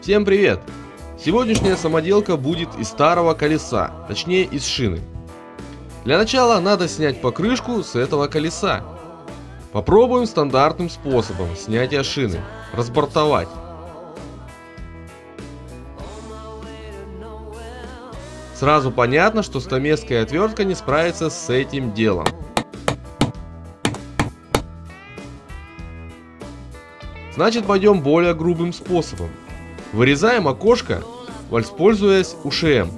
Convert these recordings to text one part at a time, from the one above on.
Всем привет! Сегодняшняя самоделка будет из старого колеса, точнее из шины. Для начала надо снять покрышку с этого колеса. Попробуем стандартным способом снятия шины. Разбортовать. Сразу понятно, что стамесская отвертка не справится с этим делом. Значит пойдем более грубым способом. Вырезаем окошко, воспользуясь УШМ.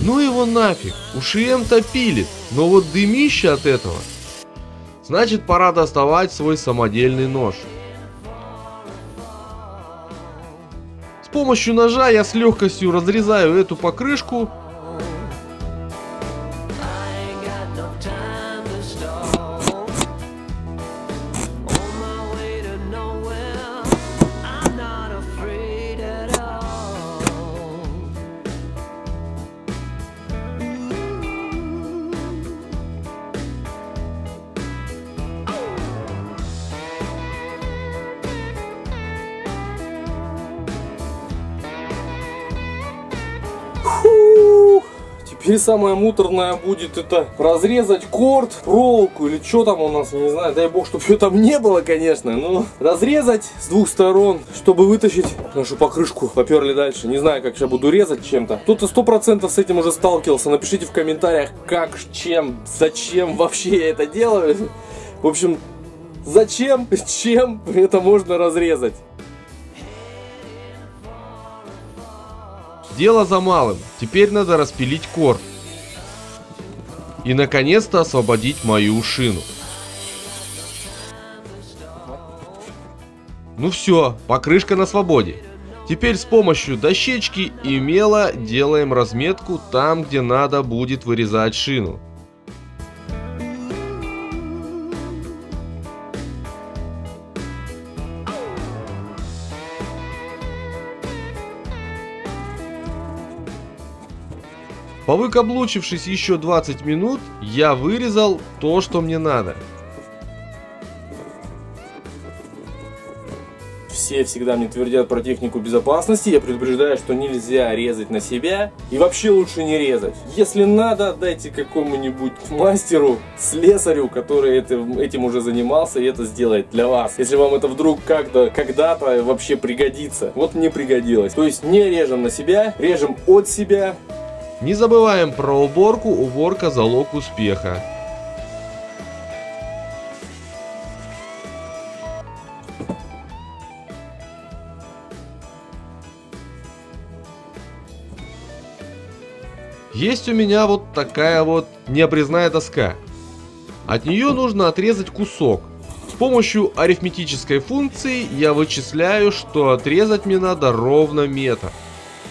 Ну его нафиг, УШМ топили, но вот дымище от этого. Значит пора доставать свой самодельный нож. С помощью ножа я с легкостью разрезаю эту покрышку Теперь самое муторное будет это разрезать корд, проволоку или что там у нас, я не знаю, дай бог, чтобы ее там не было, конечно, но разрезать с двух сторон, чтобы вытащить нашу покрышку, поперли дальше, не знаю, как сейчас буду резать чем-то. Кто-то сто процентов с этим уже сталкивался, напишите в комментариях, как, чем, зачем вообще я это делаю. В общем, зачем, чем это можно разрезать. Дело за малым. Теперь надо распилить корд. И наконец-то освободить мою шину. Ну все, покрышка на свободе. Теперь с помощью дощечки и мела делаем разметку там, где надо будет вырезать шину. Повыкаблучившись еще 20 минут, я вырезал то, что мне надо. Все всегда мне твердят про технику безопасности. Я предупреждаю, что нельзя резать на себя. И вообще лучше не резать. Если надо, отдайте какому-нибудь мастеру, слесарю, который этим уже занимался и это сделает для вас. Если вам это вдруг как-то, когда-то вообще пригодится. Вот мне пригодилось. То есть не режем на себя, режем от себя. Не забываем про уборку, уборка залог успеха. Есть у меня вот такая вот необрезная доска. От нее нужно отрезать кусок. С помощью арифметической функции я вычисляю, что отрезать мне надо ровно метр.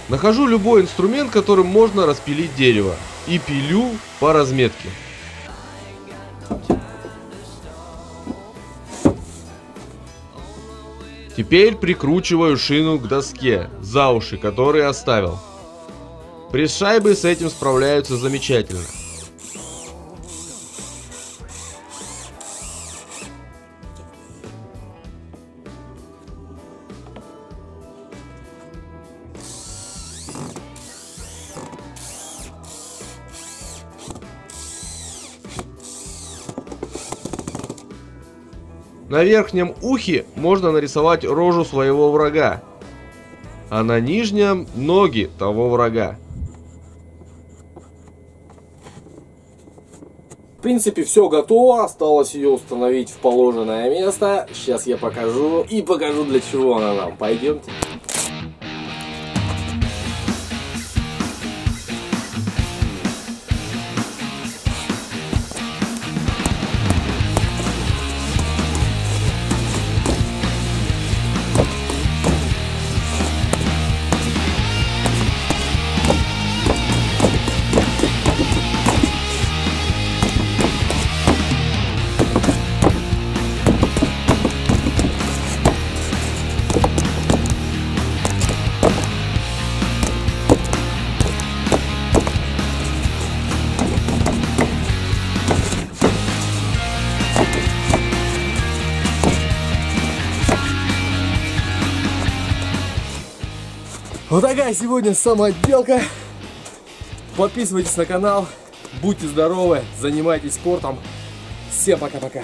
Нахожу любой инструмент, которым можно распилить дерево. И пилю по разметке. Теперь прикручиваю шину к доске, за уши, которые оставил. Пресс-шайбы с этим справляются замечательно. На верхнем ухе можно нарисовать рожу своего врага, а на нижнем ноги того врага. В принципе, все готово, осталось ее установить в положенное место. Сейчас я покажу и покажу, для чего она нам. Пойдемте. Вот такая сегодня самоотделка. Подписывайтесь на канал, будьте здоровы, занимайтесь спортом. Всем пока-пока.